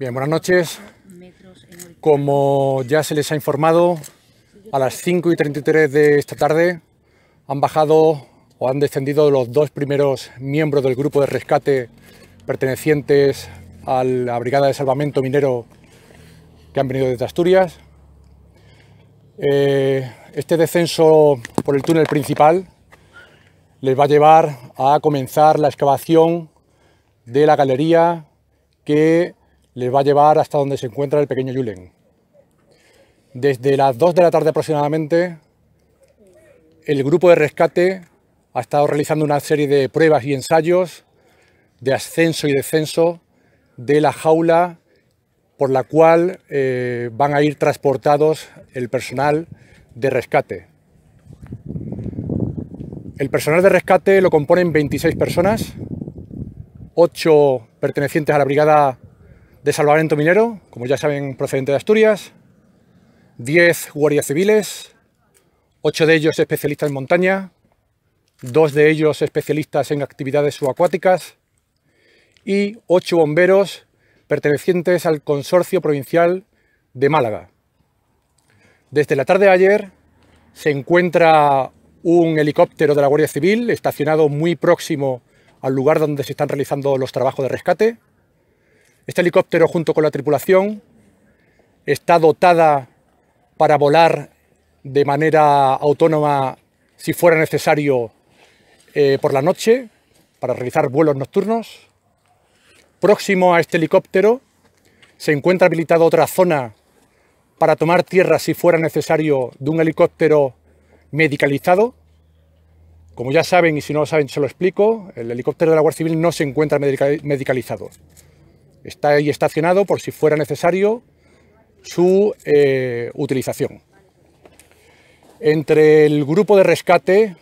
Buenas noches. Como ya se les ha informado, a las 5 y 33 de esta tarde han bajado o han descendido los dos primeros miembros del grupo de rescate pertenecientes a la Brigada de Salvamento Minero que han venido desde Asturias. Eh, este descenso por el túnel principal les va a llevar a comenzar la excavación de la galería que les va a llevar hasta donde se encuentra el pequeño Yulen. Desde las 2 de la tarde aproximadamente, el grupo de rescate ha estado realizando una serie de pruebas y ensayos de ascenso y descenso de la jaula por la cual eh, van a ir transportados el personal de rescate. El personal de rescate lo componen 26 personas, 8 pertenecientes a la Brigada de Salvamento Minero, como ya saben, procedente de Asturias, 10 guardias civiles, 8 de ellos especialistas en montaña, 2 de ellos especialistas en actividades subacuáticas y 8 bomberos pertenecientes al Consorcio Provincial de Málaga. Desde la tarde de ayer se encuentra un helicóptero de la Guardia Civil estacionado muy próximo al lugar donde se están realizando los trabajos de rescate. Este helicóptero junto con la tripulación está dotada para volar de manera autónoma si fuera necesario eh, por la noche, para realizar vuelos nocturnos. Próximo a este helicóptero se encuentra habilitada otra zona para tomar tierra si fuera necesario de un helicóptero medicalizado. Como ya saben, y si no lo saben, se lo explico, el helicóptero de la Guardia Civil no se encuentra medicalizado. Está ahí estacionado por si fuera necesario su eh, utilización. Entre el grupo de rescate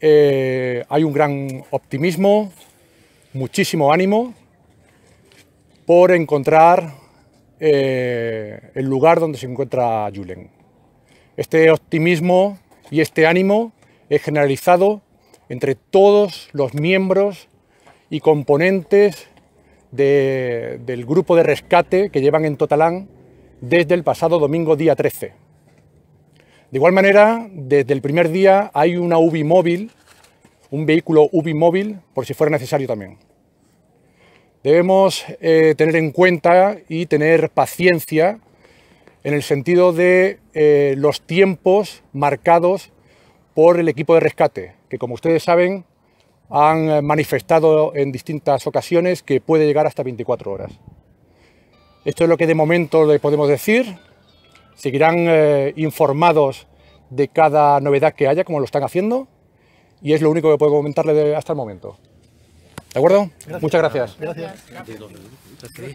eh, hay un gran optimismo, muchísimo ánimo por encontrar eh, el lugar donde se encuentra Julen. Este optimismo y este ánimo es generalizado entre todos los miembros y componentes del grupo de rescate que llevan en Totalán desde el pasado domingo día 13. De igual manera, desde el primer día hay una UBI móvil, un vehículo UBI móvil, por si fuera necesario también. Debemos eh, tener en cuenta y tener paciencia en el sentido de eh, los tiempos marcados por el equipo de rescate, que como ustedes saben han manifestado en distintas ocasiones que puede llegar hasta 24 horas. Esto es lo que de momento le podemos decir. Seguirán eh, informados de cada novedad que haya, como lo están haciendo, y es lo único que puedo comentarle hasta el momento. ¿De acuerdo? Muchas gracias.